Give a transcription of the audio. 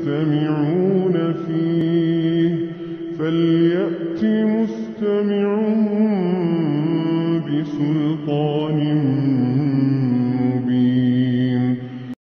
يستمعون فيه. فليأت مستمعهم بسلطان